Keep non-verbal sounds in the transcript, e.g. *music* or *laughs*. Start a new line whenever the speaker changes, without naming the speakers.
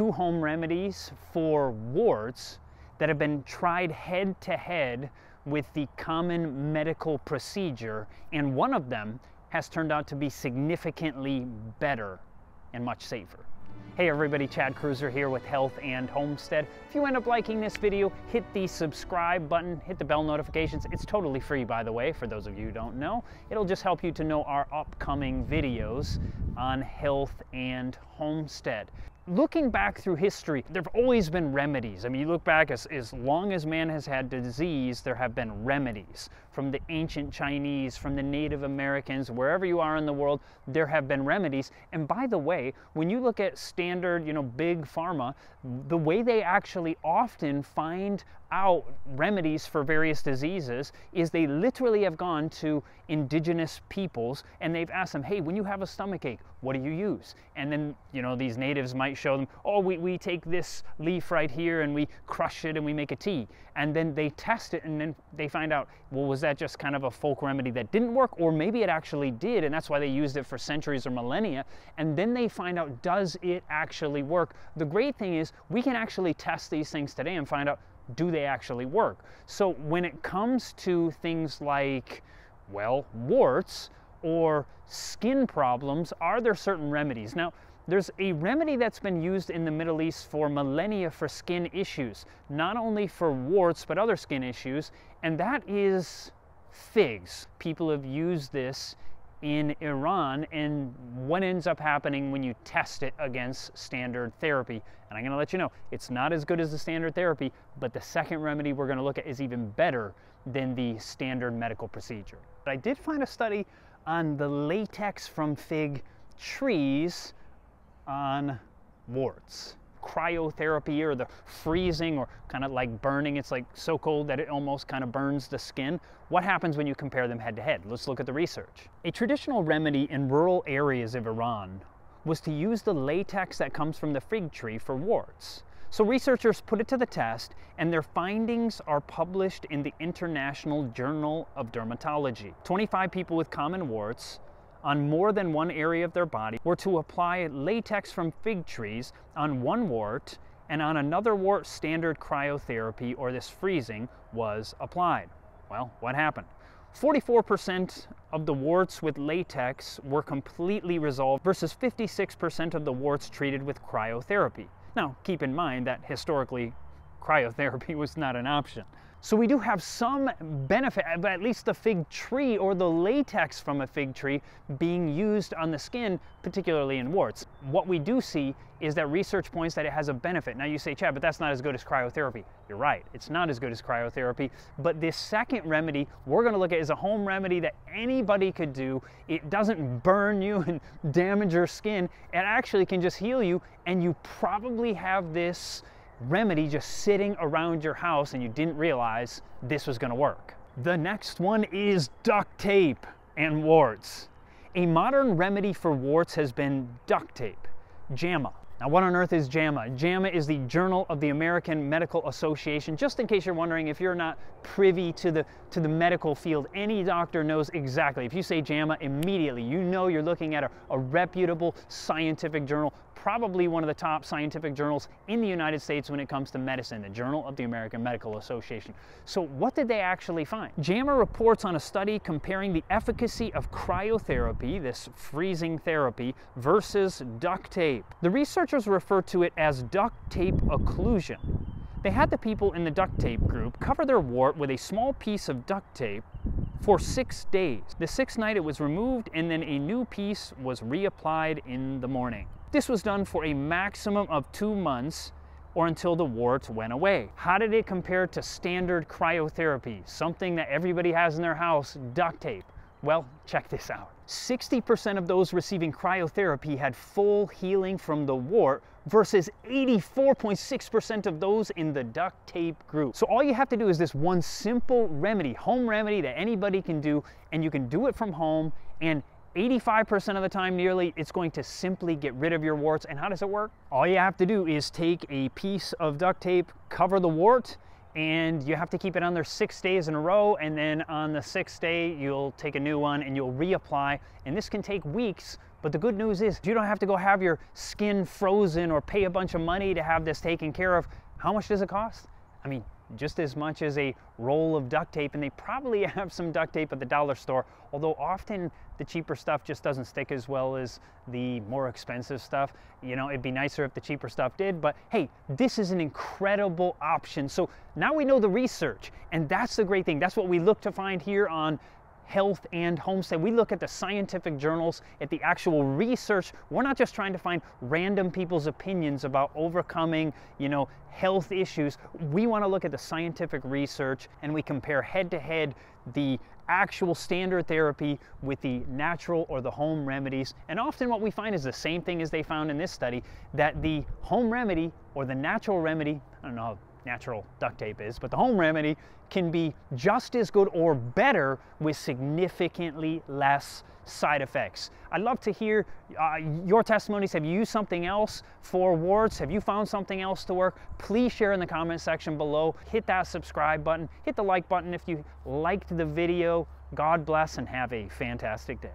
two home remedies for warts that have been tried head to head with the common medical procedure, and one of them has turned out to be significantly better and much safer. Hey everybody, Chad Kreuzer here with Health and Homestead. If you end up liking this video, hit the subscribe button, hit the bell notifications. It's totally free, by the way, for those of you who don't know. It'll just help you to know our upcoming videos on health and homestead looking back through history, there have always been remedies. I mean, you look back as, as long as man has had disease, there have been remedies. From the ancient Chinese, from the Native Americans, wherever you are in the world, there have been remedies. And by the way, when you look at standard, you know, big pharma, the way they actually often find out remedies for various diseases is they literally have gone to indigenous peoples and they've asked them, hey, when you have a stomach ache, what do you use? And then, you know, these natives might show them, oh, we, we take this leaf right here and we crush it and we make a tea. And then they test it and then they find out, well, was that just kind of a folk remedy that didn't work? Or maybe it actually did and that's why they used it for centuries or millennia. And then they find out, does it actually work? The great thing is we can actually test these things today and find out, do they actually work? So when it comes to things like, well, warts or skin problems, are there certain remedies? Now, there's a remedy that's been used in the Middle East for millennia for skin issues, not only for warts, but other skin issues, and that is figs. People have used this in Iran and what ends up happening when you test it against standard therapy. And I'm going to let you know, it's not as good as the standard therapy, but the second remedy we're going to look at is even better than the standard medical procedure. But I did find a study on the latex from fig trees on warts cryotherapy or the freezing or kind of like burning. It's like so cold that it almost kind of burns the skin. What happens when you compare them head to head? Let's look at the research. A traditional remedy in rural areas of Iran was to use the latex that comes from the fig tree for warts. So researchers put it to the test and their findings are published in the International Journal of Dermatology. 25 people with common warts on more than one area of their body were to apply latex from fig trees on one wart and on another wart standard cryotherapy or this freezing was applied. Well, what happened? 44% of the warts with latex were completely resolved versus 56% of the warts treated with cryotherapy. Now, keep in mind that historically cryotherapy *laughs* was not an option. So we do have some benefit, uh, at least the fig tree or the latex from a fig tree being used on the skin, particularly in warts. What we do see is that research points that it has a benefit. Now you say, Chad, but that's not as good as cryotherapy. You're right, it's not as good as cryotherapy, but this second remedy we're gonna look at is a home remedy that anybody could do. It doesn't burn you and *laughs* damage your skin. It actually can just heal you and you probably have this remedy just sitting around your house and you didn't realize this was going to work. The next one is duct tape and warts. A modern remedy for warts has been duct tape, JAMA. Now, what on earth is JAMA? JAMA is the Journal of the American Medical Association. Just in case you're wondering, if you're not privy to the, to the medical field, any doctor knows exactly. If you say JAMA, immediately you know you're looking at a, a reputable scientific journal probably one of the top scientific journals in the United States when it comes to medicine, the Journal of the American Medical Association. So what did they actually find? JAMA reports on a study comparing the efficacy of cryotherapy, this freezing therapy, versus duct tape. The researchers refer to it as duct tape occlusion. They had the people in the duct tape group cover their wart with a small piece of duct tape for six days. The sixth night it was removed and then a new piece was reapplied in the morning. This was done for a maximum of two months or until the warts went away. How did it compare to standard cryotherapy, something that everybody has in their house, duct tape? Well, check this out. 60% of those receiving cryotherapy had full healing from the wart versus 84.6% of those in the duct tape group. So all you have to do is this one simple remedy, home remedy that anybody can do, and you can do it from home and 85% of the time nearly, it's going to simply get rid of your warts. And how does it work? All you have to do is take a piece of duct tape, cover the wart, and you have to keep it on there six days in a row. And then on the sixth day, you'll take a new one and you'll reapply. And this can take weeks But the good news is you don't have to go have your skin frozen or pay a bunch of money to have this taken care of. How much does it cost? I mean, just as much as a roll of duct tape, and they probably *laughs* have some duct tape at the dollar store, although often the cheaper stuff just doesn't stick as well as the more expensive stuff. You know, it'd be nicer if the cheaper stuff did, but hey, this is an incredible option. So now we know the research, and that's the great thing. That's what we look to find here on health and homestead. We look at the scientific journals, at the actual research. We're not just trying to find random people's opinions about overcoming, you know, health issues. We want to look at the scientific research and we compare head to head the actual standard therapy with the natural or the home remedies. And often what we find is the same thing as they found in this study, that the home remedy or the natural remedy, I don't know natural duct tape is, but the home remedy can be just as good or better with significantly less side effects. I'd love to hear uh, your testimonies. Have you used something else for warts? Have you found something else to work? Please share in the comment section below. Hit that subscribe button. Hit the like button if you liked the video. God bless and have a fantastic day.